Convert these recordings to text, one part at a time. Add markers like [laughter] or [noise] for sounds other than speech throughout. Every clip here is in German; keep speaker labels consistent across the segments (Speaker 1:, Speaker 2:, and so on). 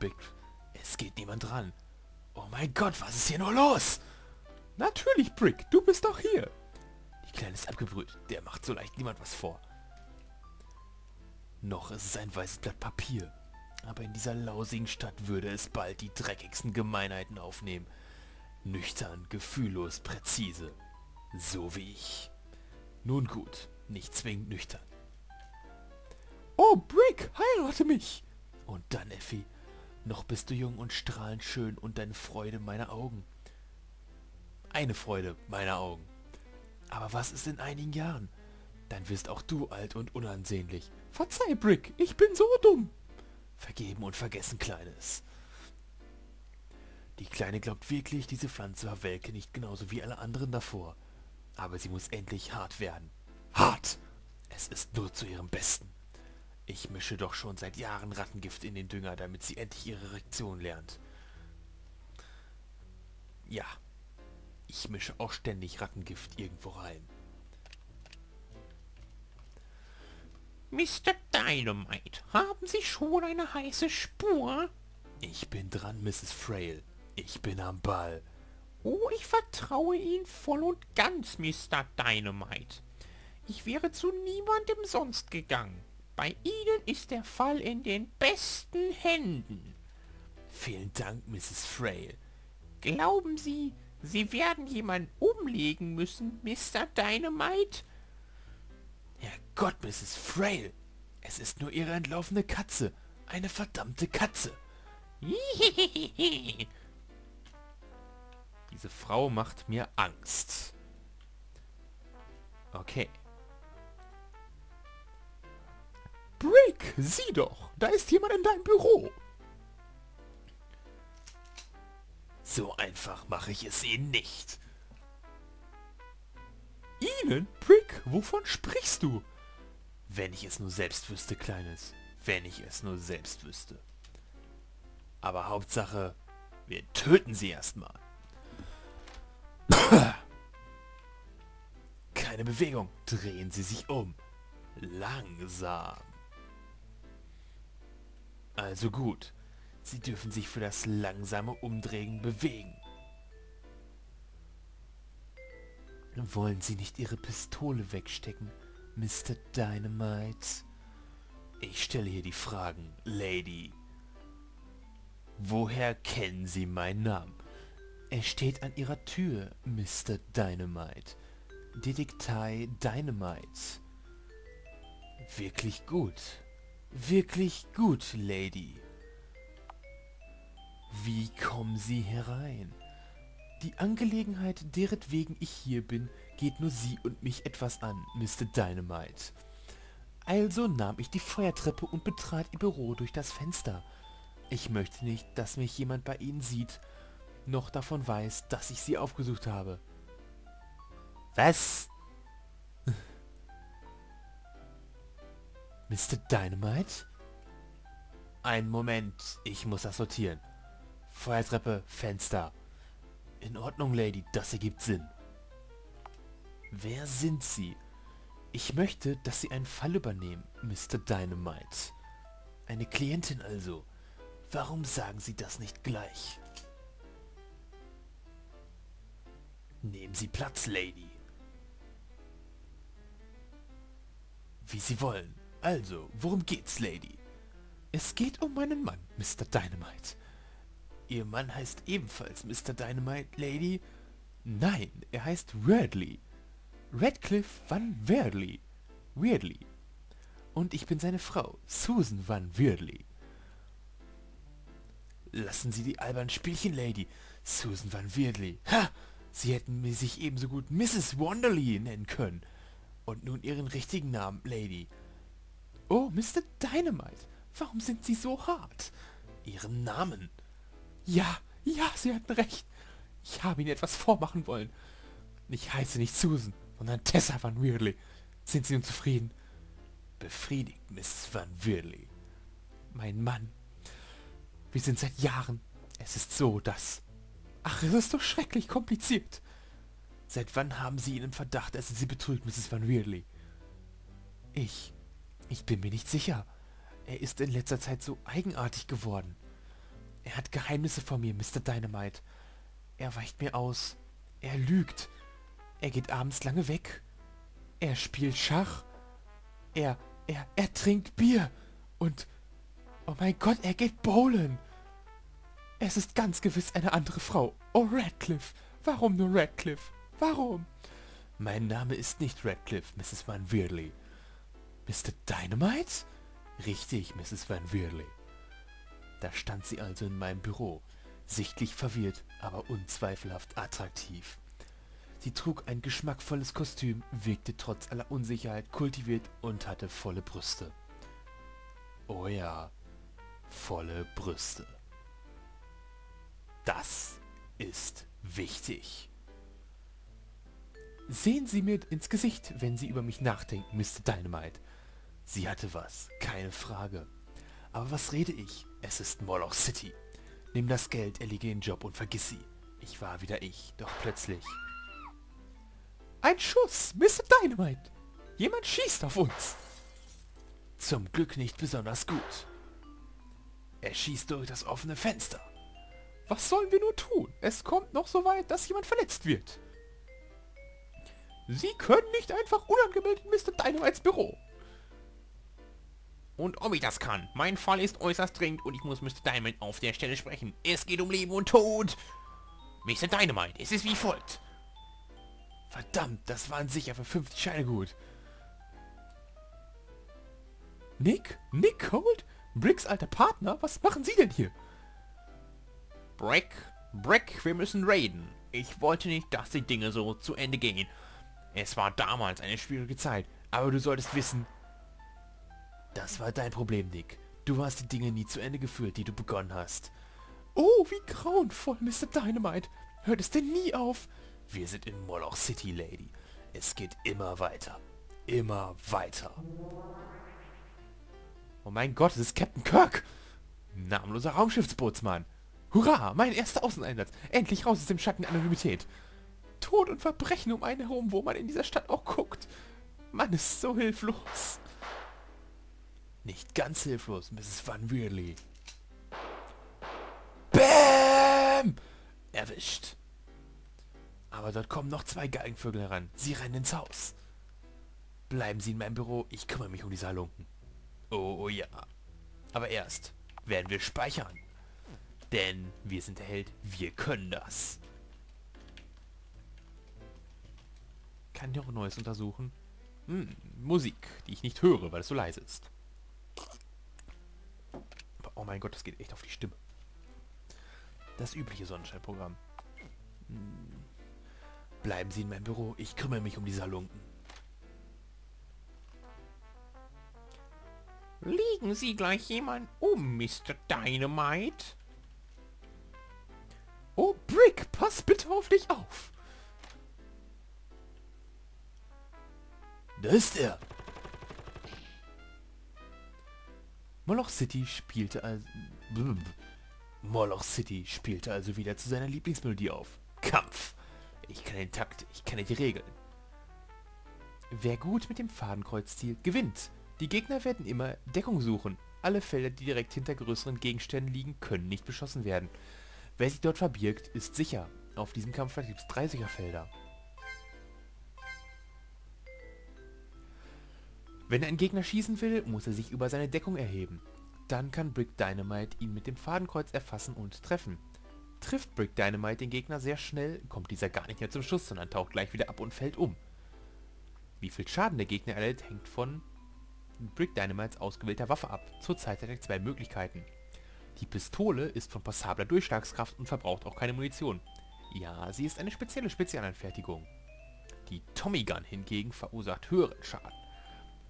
Speaker 1: Brick. Es geht niemand ran. Oh mein Gott, was ist hier nur los? Natürlich, Brick, du bist doch hier. Die Kleine ist abgebrüht. Der macht so leicht niemand was vor. Noch ist es ein weißes Blatt Papier. Aber in dieser lausigen Stadt würde es bald die dreckigsten Gemeinheiten aufnehmen. Nüchtern, gefühllos, präzise. So wie ich. Nun gut, nicht zwingend nüchtern. Oh, Brick, heirate mich! Und dann, Effi, noch bist du jung und strahlend schön und deine Freude meiner Augen. Eine Freude meiner Augen. Aber was ist in einigen Jahren? Dann wirst auch du alt und unansehnlich. Verzeih, Brick, ich bin so dumm. Vergeben und vergessen, Kleines. Die Kleine glaubt wirklich, diese Pflanze verwelke nicht genauso wie alle anderen davor. Aber sie muss endlich hart werden. Hart! Es ist nur zu ihrem Besten. Ich mische doch schon seit Jahren Rattengift in den Dünger, damit sie endlich ihre Reaktion lernt. Ja, ich mische auch ständig Rattengift irgendwo rein.
Speaker 2: Mr. Dynamite, haben Sie schon eine heiße Spur?
Speaker 1: Ich bin dran, Mrs. Frail. Ich bin am Ball.
Speaker 2: Oh, ich vertraue Ihnen voll und ganz, Mr. Dynamite. Ich wäre zu niemandem sonst gegangen. Bei Ihnen ist der Fall in den besten Händen.
Speaker 1: Vielen Dank, Mrs. Frail.
Speaker 2: Glauben Sie, Sie werden jemanden umlegen müssen, Mr. Dynamite?
Speaker 1: Herrgott, Mrs. Frail. Es ist nur Ihre entlaufene Katze. Eine verdammte Katze. [laughs] Diese Frau macht mir Angst. Okay. Brick, sieh doch, da ist jemand in deinem Büro. So einfach mache ich es Ihnen nicht. Ihnen? Brick, wovon sprichst du? Wenn ich es nur selbst wüsste, Kleines. Wenn ich es nur selbst wüsste. Aber Hauptsache, wir töten sie erstmal. Keine Bewegung. Drehen Sie sich um. Langsam. Also gut. Sie dürfen sich für das langsame Umdrehen bewegen. Wollen Sie nicht Ihre Pistole wegstecken, Mr. Dynamite? Ich stelle hier die Fragen, Lady. Woher kennen Sie meinen Namen? Er steht an Ihrer Tür, Mr. Dynamite. Detektei Dynamite. Wirklich gut. Wirklich gut, Lady. Wie kommen Sie herein? Die Angelegenheit, deretwegen ich hier bin, geht nur Sie und mich etwas an, Mr. Dynamite. Also nahm ich die Feuertreppe und betrat Ihr Büro durch das Fenster. Ich möchte nicht, dass mich jemand bei Ihnen sieht, noch davon weiß, dass ich Sie aufgesucht habe. Was? Mr. Dynamite? Ein Moment, ich muss das sortieren. Feuertreppe, Fenster. In Ordnung, Lady, das ergibt Sinn. Wer sind Sie? Ich möchte, dass Sie einen Fall übernehmen, Mr. Dynamite. Eine Klientin also. Warum sagen Sie das nicht gleich? Nehmen Sie Platz, Lady. Wie Sie wollen. Also, worum geht's, Lady? Es geht um meinen Mann, Mr. Dynamite. Ihr Mann heißt ebenfalls Mr. Dynamite, Lady? Nein, er heißt Radley. Radcliffe Van Weirdly. Weirdly. Und ich bin seine Frau, Susan Van Weirdly. Lassen Sie die albernen Spielchen, Lady. Susan Van Weirdly. Ha! Sie hätten sich ebenso gut Mrs. Wanderly nennen können. Und nun Ihren richtigen Namen, Lady. Oh, Mr. Dynamite, warum sind Sie so hart? Ihren Namen. Ja, ja, Sie hatten recht. Ich habe Ihnen etwas vormachen wollen. Ich heiße nicht Susan, sondern Tessa Van Weirdly. Sind Sie nun zufrieden? Befriedigt, Miss Van Weirdly. Mein Mann. Wir sind seit Jahren. Es ist so, dass... Ach, es ist doch schrecklich kompliziert. Seit wann haben Sie ihn im Verdacht, dass Sie betrügt, Mrs. Van Weirdly? Ich. Ich bin mir nicht sicher. Er ist in letzter Zeit so eigenartig geworden. Er hat Geheimnisse vor mir, Mr. Dynamite. Er weicht mir aus. Er lügt. Er geht abends lange weg. Er spielt Schach. Er, er, er trinkt Bier. Und, oh mein Gott, er geht bowlen. Es ist ganz gewiss eine andere Frau. Oh, Radcliffe. Warum nur Radcliffe? Warum? Mein Name ist nicht Radcliffe, Mrs. Van Weerley. Mr. Dynamite? Richtig, Mrs. Van Weerley. Da stand sie also in meinem Büro, sichtlich verwirrt, aber unzweifelhaft attraktiv. Sie trug ein geschmackvolles Kostüm, wirkte trotz aller Unsicherheit kultiviert und hatte volle Brüste. Oh ja, volle Brüste. Das ist wichtig. Sehen Sie mir ins Gesicht, wenn Sie über mich nachdenken, Mr. Dynamite. Sie hatte was, keine Frage. Aber was rede ich? Es ist Moloch City. Nimm das Geld, erlege den Job und vergiss sie. Ich war wieder ich, doch plötzlich... Ein Schuss, Mr. Dynamite! Jemand schießt auf uns! Zum Glück nicht besonders gut. Er schießt durch das offene Fenster. Was sollen wir nur tun? Es kommt noch so weit, dass jemand verletzt wird. Sie können nicht einfach unangemeldet Mr. Dynamites Büro.
Speaker 2: Und ob ich das kann. Mein Fall ist äußerst dringend und ich muss Mr. Dynamite auf der Stelle sprechen. Es geht um Leben und Tod. Mr. Dynamite, es ist wie folgt.
Speaker 1: Verdammt, das waren sicher für 50 Scheine gut. Nick? Nick Cold? Bricks alter Partner? Was machen Sie denn hier?
Speaker 2: Brick, Brick, wir müssen raiden. Ich wollte nicht, dass die Dinge so zu Ende gehen. Es war damals eine schwierige Zeit, aber du solltest wissen... Das war dein Problem, Nick. Du hast die Dinge nie zu Ende geführt, die du begonnen hast.
Speaker 1: Oh, wie grauenvoll, Mr. Dynamite. Hört es denn nie auf?
Speaker 2: Wir sind in Moloch City, Lady. Es geht immer weiter. Immer weiter.
Speaker 1: Oh mein Gott, es ist Captain Kirk. Namenloser Raumschiffsbootsmann. Hurra, mein erster Außeneinsatz. Endlich raus aus dem Schatten der Anonymität. Tod und Verbrechen um einen herum, wo man in dieser Stadt auch guckt. Man ist so hilflos.
Speaker 2: Nicht ganz hilflos, Mrs. Van Weerley.
Speaker 1: Bäm!
Speaker 2: Erwischt.
Speaker 1: Aber dort kommen noch zwei Geigenvögel heran. Sie rennen ins Haus. Bleiben Sie in meinem Büro, ich kümmere mich um die Salunken.
Speaker 2: Oh, ja. Aber erst werden wir speichern. Denn wir sind der Held, wir können das.
Speaker 1: Kann ich noch Neues untersuchen? Hm, Musik, die ich nicht höre, weil es so leise ist. Oh mein Gott, das geht echt auf die Stimme. Das übliche Sonnenscheinprogramm. Hm. Bleiben Sie in meinem Büro, ich kümmere mich um die Salunken.
Speaker 2: Liegen Sie gleich jemand um, Mr. Dynamite?
Speaker 1: Oh, Brick, pass bitte auf dich auf.
Speaker 2: Da ist er.
Speaker 1: Moloch City spielte also... Moloch City spielte also wieder zu seiner Lieblingsmelodie auf. Kampf. Ich kenne den Takt, ich kenne die Regeln. Wer gut mit dem Fadenkreuz zielt, gewinnt. Die Gegner werden immer Deckung suchen. Alle Felder, die direkt hinter größeren Gegenständen liegen, können nicht beschossen werden. Wer sich dort verbirgt, ist sicher. Auf diesem Kampfplatz gibt es drei Sicherfelder. Wenn ein Gegner schießen will, muss er sich über seine Deckung erheben. Dann kann Brick Dynamite ihn mit dem Fadenkreuz erfassen und treffen. Trifft Brick Dynamite den Gegner sehr schnell, kommt dieser gar nicht mehr zum Schuss, sondern taucht gleich wieder ab und fällt um. Wie viel Schaden der Gegner erleidet, hängt von Brick Dynamites ausgewählter Waffe ab. Zurzeit hat er zwei Möglichkeiten. Die Pistole ist von passabler Durchschlagskraft und verbraucht auch keine Munition. Ja, sie ist eine spezielle Spezialanfertigung. Die Tommy Gun hingegen verursacht höheren Schaden,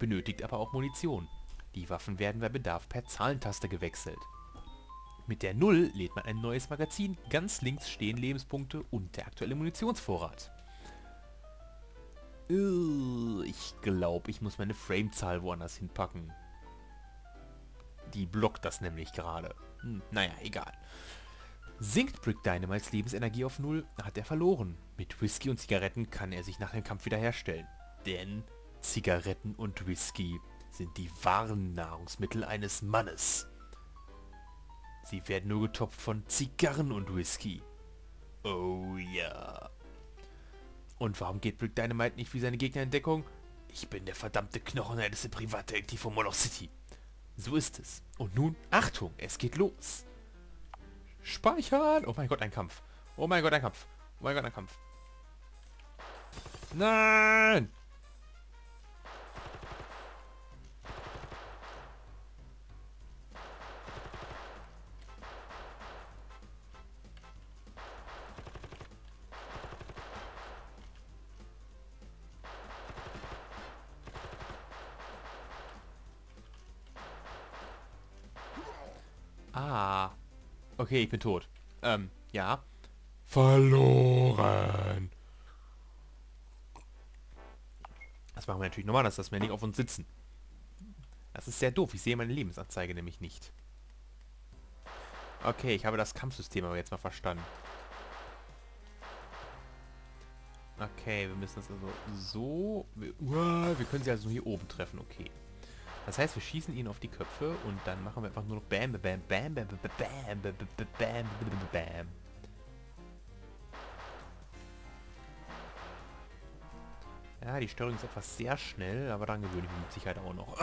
Speaker 1: benötigt aber auch Munition. Die Waffen werden bei Bedarf per Zahlentaste gewechselt. Mit der 0 lädt man ein neues Magazin, ganz links stehen Lebenspunkte und der aktuelle Munitionsvorrat. Ich glaube, ich muss meine Framezahl woanders hinpacken. Die blockt das nämlich gerade. Hm, naja, egal. Sinkt Brick Dynamites Lebensenergie auf Null, hat er verloren. Mit Whisky und Zigaretten kann er sich nach dem Kampf wiederherstellen. Denn Zigaretten und Whisky sind die wahren Nahrungsmittel eines Mannes. Sie werden nur getopft von Zigarren und Whisky. Oh ja. Und warum geht Brick Dynamite nicht wie seine Gegner in Deckung? Ich bin der verdammte knochenhälteste Privatdetektiv von Moloch City. So ist es. Und nun, Achtung, es geht los. Speichern! Oh mein Gott, ein Kampf. Oh mein Gott, ein Kampf. Oh mein Gott, ein Kampf. Nein! Okay, ich bin tot. Ähm, ja. Verloren. Das machen wir natürlich normal, dass das wir nicht auf uns sitzen. Das ist sehr doof. Ich sehe meine Lebensanzeige nämlich nicht. Okay, ich habe das Kampfsystem aber jetzt mal verstanden. Okay, wir müssen das also so... Wir, wir können sie also nur hier oben treffen, okay. Das heißt, wir schießen ihn auf die Köpfe und dann machen wir einfach nur noch Bam, Bam, Bam, Bam, Bam, Bam, Bam, Bam, Bam. Ja, die Steuerung ist etwas sehr schnell, aber dann gewöhne ich mich mit Sicherheit auch noch.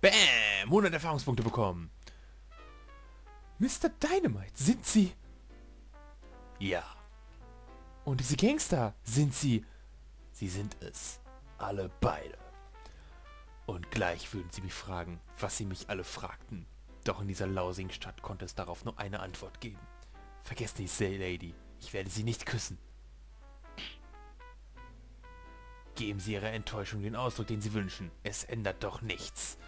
Speaker 1: Bam! 100 Erfahrungspunkte bekommen. Mr. Dynamite, sind Sie? Ja. Und diese Gangster, sind Sie? Sie sind es. Alle beide. Und gleich würden Sie mich fragen, was Sie mich alle fragten. Doch in dieser lausigen Stadt konnte es darauf nur eine Antwort geben. Vergessen Sie, Lady, ich werde Sie nicht küssen. Geben Sie Ihrer Enttäuschung den Ausdruck, den Sie wünschen. Es ändert doch nichts.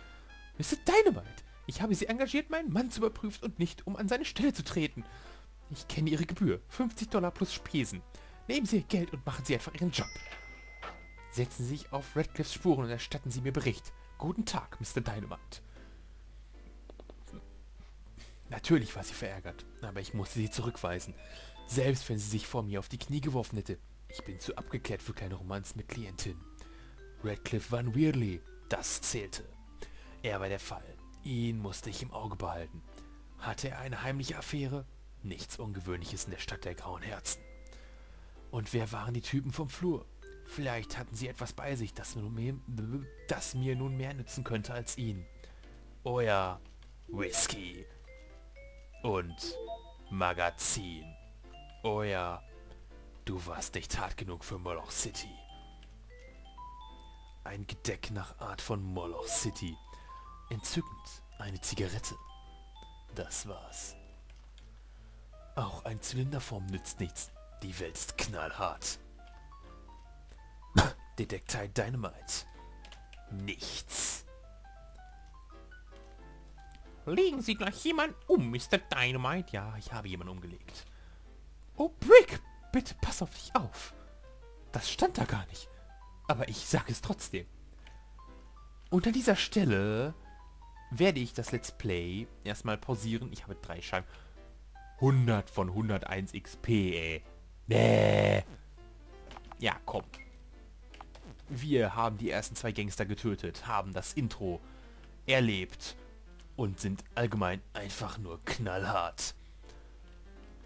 Speaker 1: Mr. Dynamite, ich habe sie engagiert, meinen Mann zu überprüfen und nicht, um an seine Stelle zu treten. Ich kenne ihre Gebühr. 50 Dollar plus Spesen. Nehmen Sie ihr Geld und machen Sie einfach Ihren Job. Setzen Sie sich auf Radcliffes Spuren und erstatten Sie mir Bericht. Guten Tag, Mr. Dynamite. Natürlich war sie verärgert, aber ich musste sie zurückweisen. Selbst wenn sie sich vor mir auf die Knie geworfen hätte. Ich bin zu abgeklärt für kleine Romanz mit Klientin. Radcliffe Van Weirley, das zählte. Er war der Fall. Ihn musste ich im Auge behalten. Hatte er eine heimliche Affäre? Nichts Ungewöhnliches in der Stadt der grauen Herzen. Und wer waren die Typen vom Flur? Vielleicht hatten sie etwas bei sich, das mir, das mir nun mehr nützen könnte als ihn. Oh ja, Whisky. Und Magazin. Oh ja, du warst nicht hart genug für Moloch City. Ein Gedeck nach Art von Moloch City. Entzückend. Eine Zigarette. Das war's. Auch ein Zylinderform nützt nichts. Die Welt ist knallhart. [laughs] Detektei Dynamite. Nichts.
Speaker 2: Legen Sie gleich jemanden um, Mr. Dynamite.
Speaker 1: Ja, ich habe jemanden umgelegt. Oh, Brick, bitte pass auf dich auf. Das stand da gar nicht. Aber ich sage es trotzdem. An dieser Stelle werde ich das Let's Play erstmal pausieren. Ich habe drei Scheiben. 100 von 101 XP, ey. Nee. Ja, komm. Wir haben die ersten zwei Gangster getötet, haben das Intro erlebt und sind allgemein einfach nur knallhart.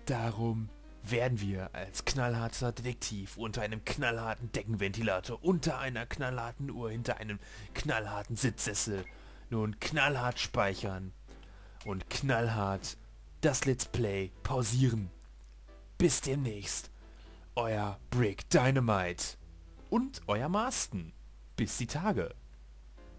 Speaker 1: Darum werden wir als knallharter Detektiv unter einem knallharten Deckenventilator, unter einer knallharten Uhr, hinter einem knallharten Sitzsessel nun knallhart speichern und knallhart das Let's Play pausieren. Bis demnächst. Euer Brick Dynamite und euer Masten. Bis die Tage.